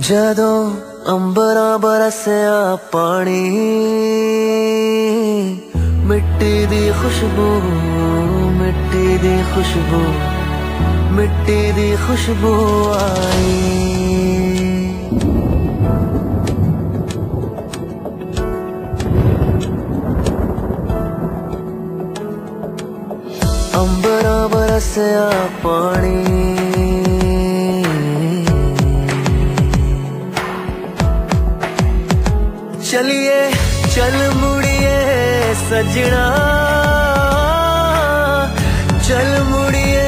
ਜਦੋਂ ਅੰਬਰਾਂ ਬਰਸਿਆ ਪਾਣੀ ਮਿੱਟੀ ਦੀ ਖੁਸ਼ਬੂ ਮਿੱਟੀ ਦੀ ਖੁਸ਼ਬੂ ਮਿੱਟੀ ਦੀ ਖੁਸ਼ਬੂ ਆਈ ਅੰਬਰਾਂ ਬਰਸਿਆ ਪਾਣੀ चलिए चल मुड़िए सजना चल मुड़िए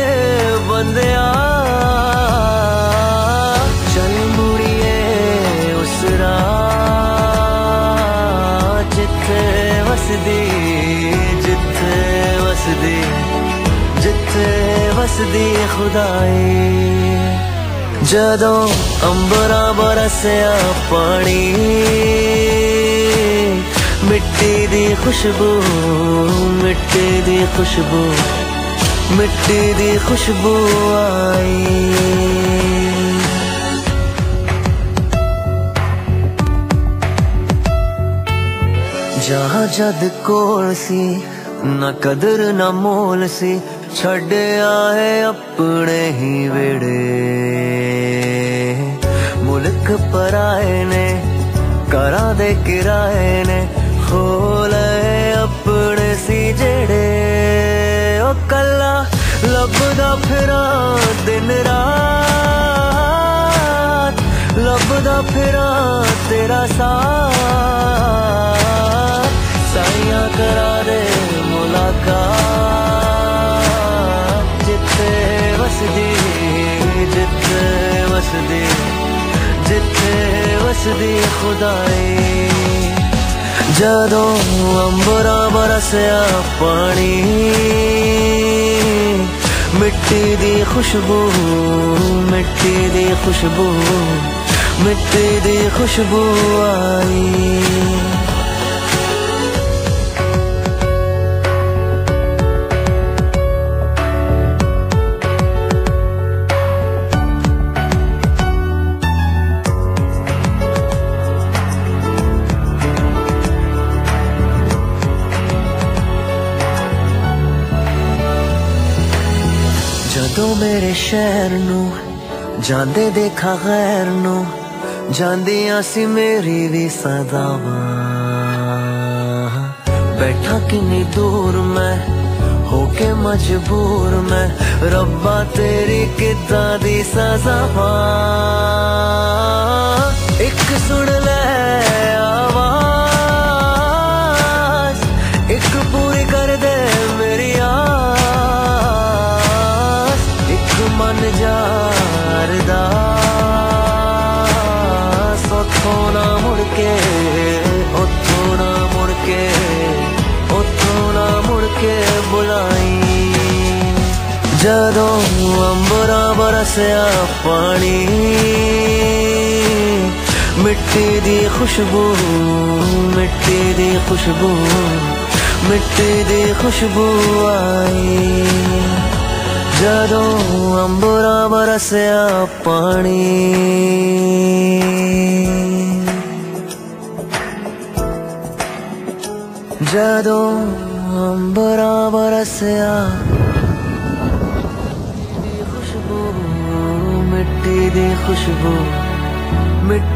बंदया चल मुड़िए उस राह जिथे वसदी जिथे वसदी जिथे वसदी खुदाई ਜਦੋਂ ਅੰਬਰਾਂ ਬਰਸਿਆ ਪਾਣੀ ਖੁਸ਼ਬੂ, ਮਿੱਟੀ ਦੀ ਖੁਸ਼ਬੂ, ਮਿੱਟੀ ਦੀ ਖੁਸ਼ਬੂ ਆਈ। ਜਹਾਂ ਜਦ ਕੋਲ ਸੀ, ਨਾ ਕਦਰ, ਨਾ ਮੋਲ ਸੀ ਛੱਡ ਆਏ ਆਪਣੇ ਹੀ ਵੇੜੇ ਮੁਲਕ ਪਰਾਏ ਨੇ, ਘਰਾਂ ਦੇ ਕਿਰਾਏ ਨੇ खोले अपने सी जेड़े ओ कल्ला लभदा फिरा दिन रात। लभदा फिरा तेरा साथ। साइया करा दे मुलाकात। जिथे वसदी जिथे वसदी। जिथे वसदी खुदाई। ਜਦੋਂ ਅੰਬਰਾਂ ਬਰਸਿਆ ਪਾਣੀ ਮਿੱਟੀ ਦੀ ਖੁਸ਼ਬੂ ਮਿੱਟੀ ਦੀ ਖੁਸ਼ਬੂ ਮਿੱਟੀ ਦੀ ਖੁਸ਼ਬੂ ਆਈ। ਜਦੋਂ ਮੇਰੇ ਸ਼ਹਿਰ ਨੂੰ ਜਾਂਦੇ ਦੇਖਾ ਗੈਰ ਨੂੰ ਜਾਂਦੀਆਂ ਸੀ ਮੇਰੀ ਵੀ ਸਦਾਵਾਂ ਬੈਠਾ ਕਿੰਨੀ ਦੂਰ ਮੈਂ ਹੋ ਕੇ ਮਜਬੂਰ ਮੈਂ ਰੱਬਾ ਤੇਰੀ ਕਿੱਦਾਂ ਦੀ ਸਜ਼ਾਵਾਂ ਕੇ ਉੱਥੋਂ ਨਾ ਮੁੜ ਕੇ, ਉੱਥੋਂ ਨਾ ਮੁੜ ਕੇ ਬੁਲਾਈ। ਜਦੋਂ ਅੰਬਰਾਂ ਬਰਸਿਆ ਪਾਣੀ, ਮਿੱਟੀ ਦੀ ਖੁਸ਼ਬੂ, ਮਿੱਟੀ ਦੀ ਖੁਸ਼ਬੂ, ਮਿੱਟੀ ਦੀ ਖੁਸ਼ਬੂ ਆਈ। ਜਦੋਂ ਅੰਬਰਾਂ ਬਰਸਿਆ ਪਾਣੀ ਜਦੋਂ ਅੰਬਰਾਂ ਬਰਸਿਆ ਦੀ ਖੁਸ਼ਬੂ ਮਿੱਟੀ ਦੀ ਖੁਸ਼ਬੂ ਮਿੱਟੀ